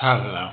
I don't know.